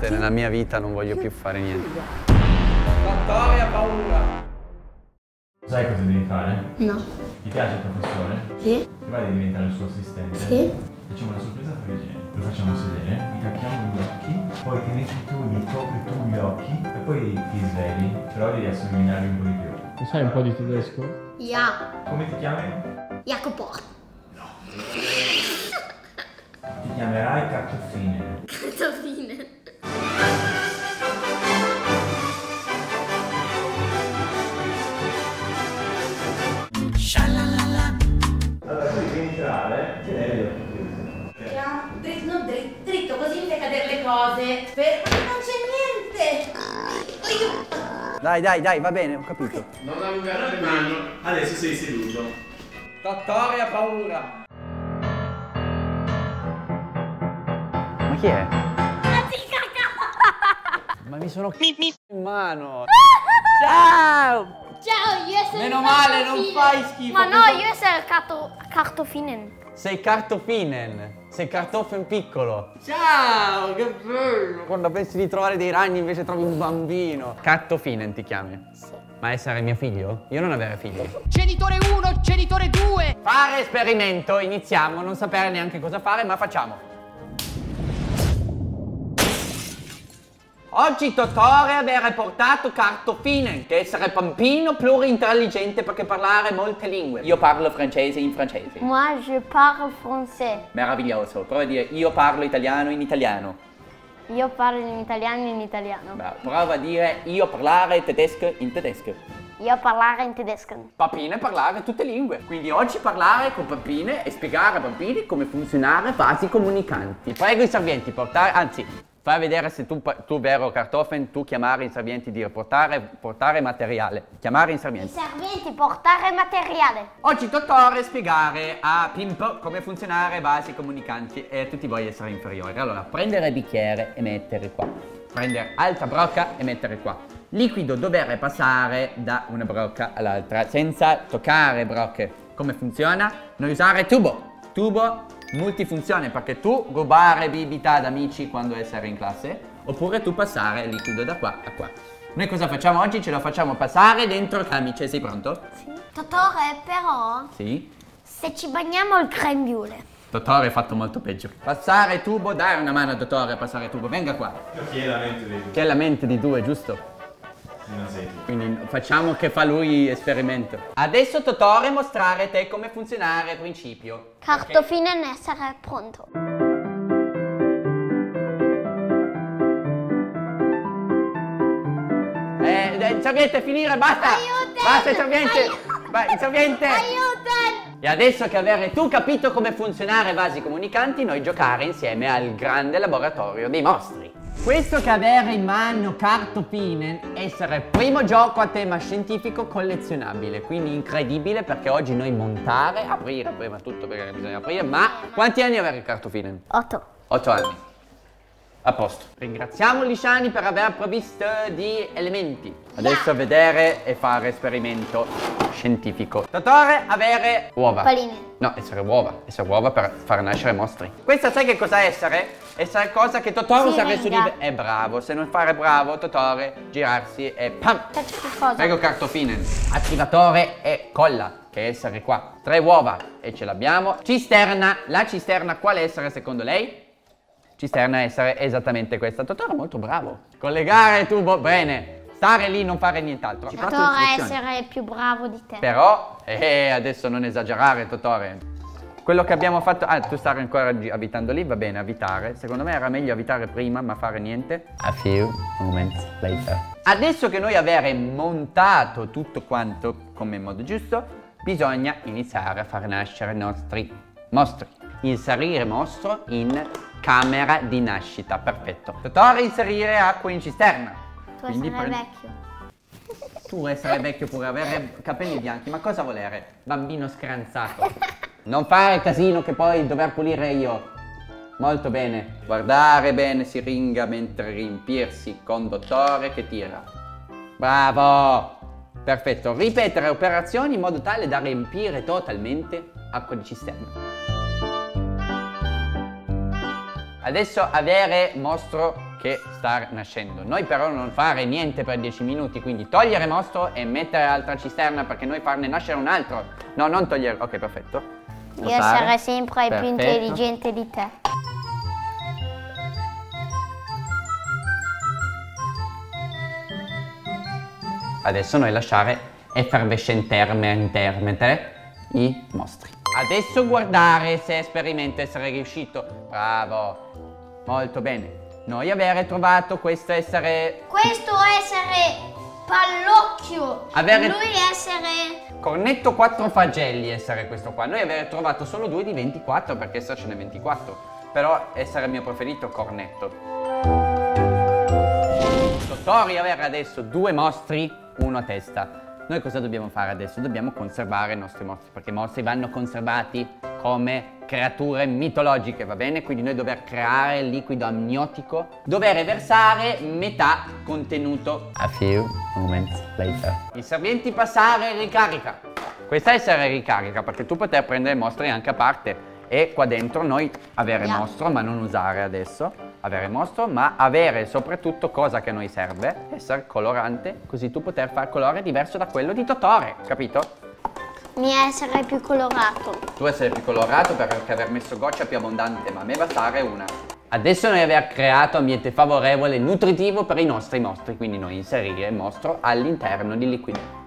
niente, nella mia vita non voglio più fare niente. Dottore ha paura. Sai cosa devi fare? No. Ti piace il professore? Sì? Ti va di diventare il suo assistente? Sì. Facciamo una sorpresa frigente. Lo facciamo sedere, gli tacchiamo gli occhi, poi ti metti tu, gli copri tu gli occhi e poi ti svegli. Però devi assomigliare un po' di più. Tu sai un po' di tedesco? Ja. Come ti chiami? Jacopo. Ti chiamerai Cartoffine. Fermo, non c'è niente. Dai, dai, dai, va bene, ho capito. Non allungare le mani. Adesso sei seduto. Dottore ha paura. Ma chi è? Ma mi sono in mano. Ciao! Ciao, io sono Meno male, non fai schifo. Ma no, io sono Karto Kartoffeln. Sei Kartoffinen. Sei Kartoffeln piccolo. Ciao, che bello. Quando pensi di trovare dei ragni invece trovi un bambino. Kartoffinen ti chiami? Sì. Ma essere mio figlio? Io non avere figli. Genitore 1, genitore 2. Fare esperimento, iniziamo, non sapere neanche cosa fare, ma facciamo. Oggi Totore avere portato Kartoffinen, che essere bambino plurintelligente perché parlare molte lingue. Io parlo francese in francese. Moi, je parle français. Meraviglioso. Prova a dire io parlo italiano in italiano. Io parlo in italiano in italiano. Bravo. Prova a dire io parlare tedesco in tedesco. Io parlare in tedesco. Papine parlare tutte le lingue. Quindi oggi parlare con Papine e spiegare a bambini come funzionare vasi comunicanti. Prego i servienti portare, anzi, fai vedere se tu, tu vero Kartoffeln, tu chiamare i servienti dire portare, portare materiale. Chiamare i I servienti. portare materiale. Oggi dottore spiegare a Pimp come funzionare vasi comunicanti e a tutti voi esseri inferiori. Allora, prendere bicchiere e mettere qua. Prendere altra brocca e mettere qua. Liquido dover passare da una brocca all'altra senza toccare brocche. Come funziona? Non usare tubo. Tubo multifunzione perché tu rubare bibita ad amici quando essere in classe oppure tu passare il liquido da qua a qua. Noi cosa facciamo oggi? Ce lo facciamo passare dentro camice. Sei pronto? Sì. Dottore, però, Sì. se ci bagniamo il grembiule. Dottore è fatto molto peggio. Passare tubo, dai una mano dottore a passare tubo, venga qua. Chi è la mente dei due? Che è la mente di due, giusto? Quindi facciamo che fa lui esperimento. Adesso dottore mostrare te come funzionare il principio. Kartoffeln essere pronto. Eh, eh, inserviente, finire, basta! Aiuto! Basta, inserviente! Aiuto! Vai, inserviente! Aiuto! E adesso che avere tu capito come funzionare vasi comunicanti, noi giocare insieme al grande laboratorio dei mostri. Questo che avere in mano cartopinen essere il primo gioco a tema scientifico collezionabile, quindi incredibile perché oggi noi montare, aprire prima tutto perché bisogna aprire, ma quanti anni avere cartopinen? Otto. 8 anni. A posto. Ringraziamo Lisciani per aver provvisto di elementi. Adesso vedere e fare esperimento scientifico. Dottore, avere uova. Palline. No, essere uova. Essere uova per far nascere mostri. Questa sai che cosa essere? Essere cosa che Totoro sa su Siringa. È bravo. Se non fare bravo, Totore, girarsi e pam! Faccio che cosa? Prego cartofinen. Attivatore e colla, che essere qua. Tre uova e ce l'abbiamo. Cisterna. La cisterna qual essere secondo lei? Cisterna essere esattamente questa. Totoro è molto bravo. Collegare tubo, bene. Stare lì, non fare nient'altro. Ci istruzioni. essere più bravo di te. Però, eh, adesso non esagerare, Totore. Quello che abbiamo fatto... Ah, tu stare ancora abitando lì, va bene, abitare. Secondo me era meglio abitare prima, ma fare niente. A few moments later. Adesso che noi avere montato tutto quanto come in modo giusto, bisogna iniziare a far nascere i nostri mostri. Inserire mostro in camera di nascita, perfetto. Dottore, inserire acqua in cisterna. Tu Quindi essere prend- vecchio. tu essere vecchio pure, avere capelli bianchi, ma cosa volere? Bambino scranzato. Non fare casino che poi dover pulire io. Molto bene. Guardare bene siringa mentre riempirsi con dottore che tira. Bravo! Perfetto. Ripetere operazioni in modo tale da riempire totalmente acqua di cisterna. Adesso avere mostro che sta nascendo. Noi però non fare niente per 10 minuti, quindi togliere mostro e mettere l'altra cisterna perché noi farne nascere un altro. No, non togliere. Ok, perfetto. Io Notare. sarei sempre più Perfetto. intelligente di te. Adesso noi lasciare effervescentermente i mostri. Adesso guardare se esperimento essere riuscito. Bravo. Molto bene. Noi avere trovato questo essere Questo essere pallocchio. Avere- Lui essere... cornetto 4 fagelli essere questo qua. Noi avere trovato solo due di 24 perché essercene 24. Però essere il mio preferito cornetto. Dottori avere adesso due mostri, uno a testa. Noi cosa dobbiamo fare adesso? Dobbiamo conservare i nostri mostri, perché i mostri vanno conservati come creature mitologiche, va bene? Quindi noi dover creare liquido amniotico, dover versare metà contenuto. A few moments later. I serventi passare ricarica. Questa essere ricarica, perché tu poter prendere mostri anche a parte. E qua dentro noi avere Yeah. mostro, ma non usare adesso, avere mostro, ma avere soprattutto cosa che a noi serve, essere colorante, così tu poter fare colore diverso da quello di Totore, capito? Mi essere più colorato. Tu essere più colorato perché aver messo goccia più abbondante, ma a me bastare una. Adesso noi aver creato ambiente favorevole e nutritivo per i nostri mostri, quindi noi inserire il mostro all'interno di liquido.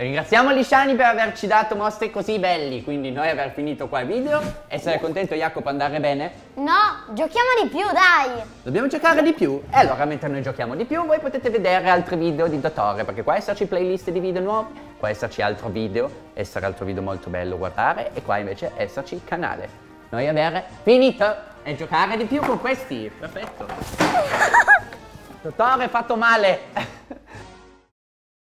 Ringraziamo gli Shani per averci dato mostri così belli, quindi noi aver finito qua il video, essere contento Jacopo andare bene? No, giochiamo di più, dai. Dobbiamo giocare di più? E allora mentre noi giochiamo di più voi potete vedere altri video di Dottore Perché qua esserci playlist di video nuovi Qua esserci altro video Essere altro video molto bello guardare E qua invece esserci il canale Noi avere finito E giocare di più con questi Perfetto Dottore fatto male